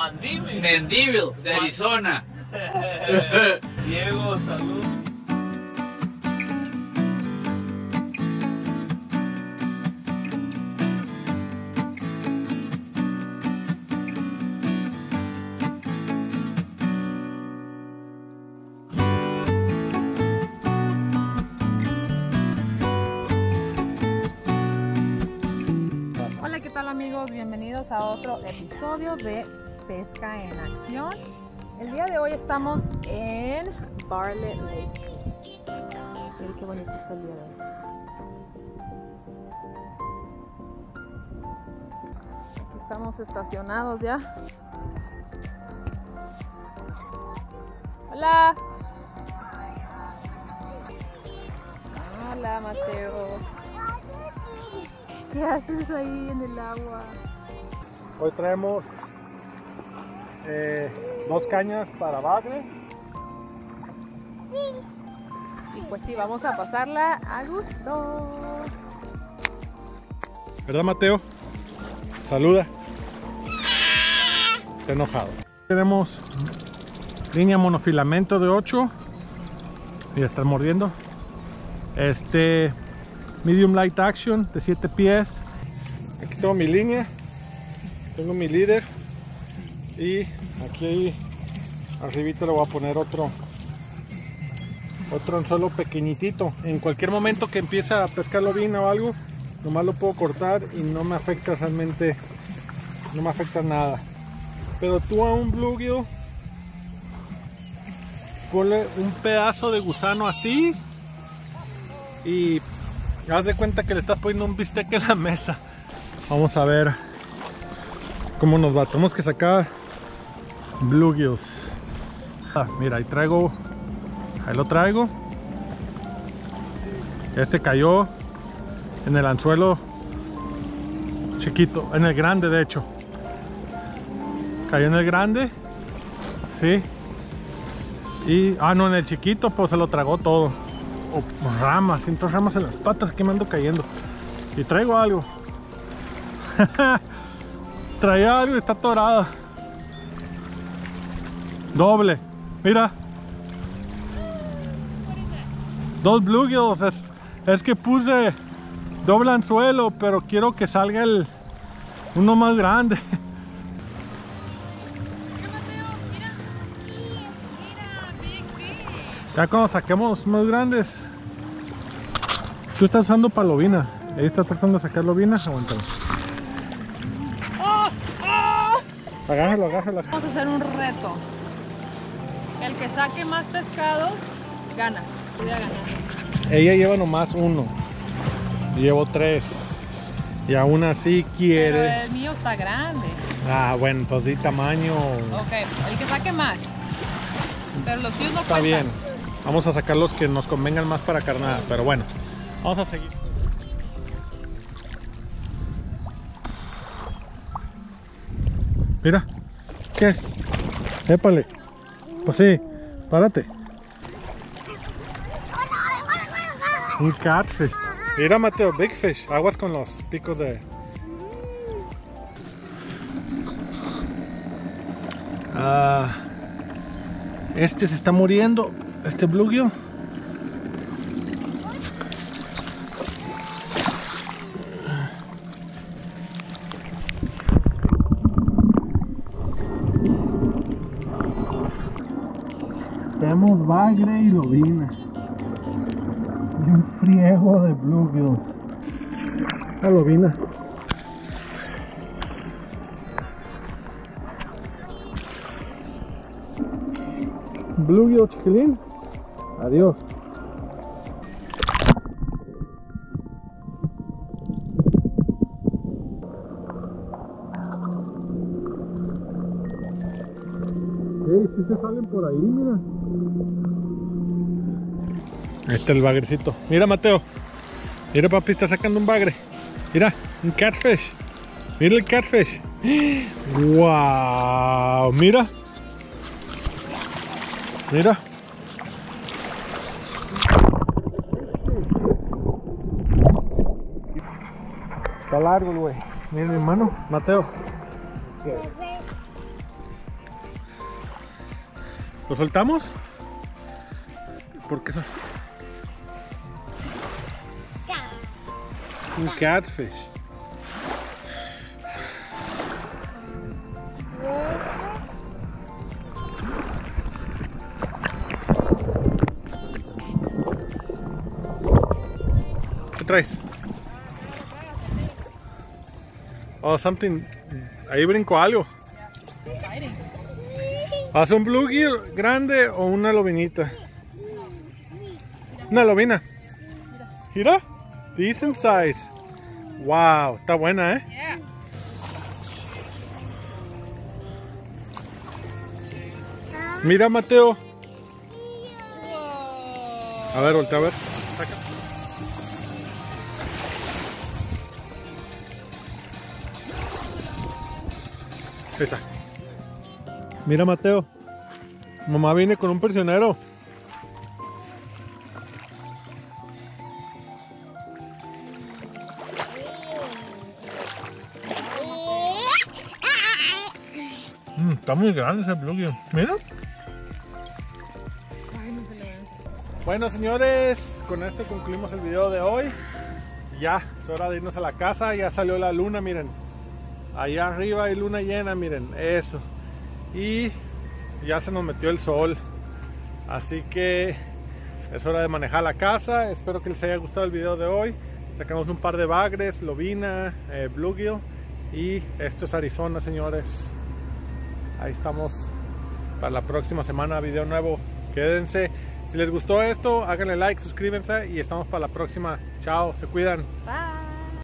Mandíbil. De Arizona. Diego, salud. Hola, ¿qué tal amigos? Bienvenidos a otro episodio de Pesca en Acción. El día de hoy estamos en Bartlett Lake. Miren qué bonito está el día de hoy. Aquí estamos estacionados ya. Hola. Hola, Mateo. ¿Qué haces ahí en el agua? Hoy traemos eh, dos cañas para bagre. Y pues sí, vamos a pasarla a gusto. ¿Verdad, Mateo? Saluda. Está enojado. Tenemos línea monofilamento de 8. Mira, están mordiendo. Este medium light action de 7 pies. Aquí tengo mi línea. Tengo mi líder. Y aquí arribita le voy a poner otro otro anzuelo pequeñitito. En cualquier momento que empiece a pescar lobina o algo, nomás lo puedo cortar y no me afecta realmente, no me afecta nada. Pero tú a un bluegill, ponle un pedazo de gusano así y haz de cuenta que le estás poniendo un bistec en la mesa. Vamos a ver cómo nos va. Tenemos que sacar bluegills. Ah, mira, ahí traigo Ahí lo traigo. Este cayó en el anzuelo chiquito, en el grande de hecho. Cayó en el grande. Sí. Y, ah, no, en el chiquito, pues se lo tragó todo. O ramas, siento ramas en las patas que me ando cayendo. Y traigo algo. Traía algo y está atorada. Doble. Mira. Dos bluegills. Es, es que puse doble anzuelo, pero quiero que salga el uno más grande. Ya cuando saquemos más grandes. Tú estás usando palovina. Ahí está tratando de sacar lobina. Aguántalo. Agájalo, agájalo. Vamos a hacer un reto. El que saque más pescados, gana. Voy a ganar. Ella lleva nomás uno. Llevo tres. Y aún así Pero quiere. el mío está grande. Ah, bueno, pues di tamaño. Ok, el que saque más. Pero los tuyos no Está cuentan. bien. Vamos a sacar los que nos convengan más para carnada. Pero bueno, vamos a seguir. Mira, ¿qué es? Épale. Pues sí, párate. Un catfish. Mira, Mateo, big fish. Aguas con los picos de. Ah, este se está muriendo. Este bluegill. Tenemos bagre y lobina. Y un friego de bluegill. La lobina. Bluegill chiquilín. Adiós. Ey, si se salen por ahí, mira. Ahí está el bagrecito. Mira, Mateo. Mira, papi, está sacando un bagre. Mira, un catfish. Mira el catfish. ¡Wow! Mira. Mira. Está largo güey. Mira mi hermano, Mateo. ¿Lo soltamos? ¿Por qué son? Un catfish. ¿Qué traes? Oh, something. Ahí brincó algo. ¿Hace un bluegill grande o una lobinita? Una lobina. Mira. Decent size. Wow, está buena, ¿eh? Mira, Mateo. A ver, voltea a ver. Ahí está. Mira, Mateo. Mamá viene con un prisionero. Mm, está muy grande ese bluegill. Mira. Bueno señores, con esto concluimos el video de hoy. Ya, es hora de irnos a la casa. Ya salió la luna, miren. Allá arriba hay luna llena, miren, eso. Y ya se nos metió el sol. Así que es hora de manejar la casa. Espero que les haya gustado el video de hoy. Sacamos un par de bagres, lobina, eh, bluegill. Y esto es Arizona, señores. Ahí estamos para la próxima semana, video nuevo. Quédense. Si les gustó esto, háganle like, suscríbanse y estamos para la próxima. Chao, se cuidan. Bye.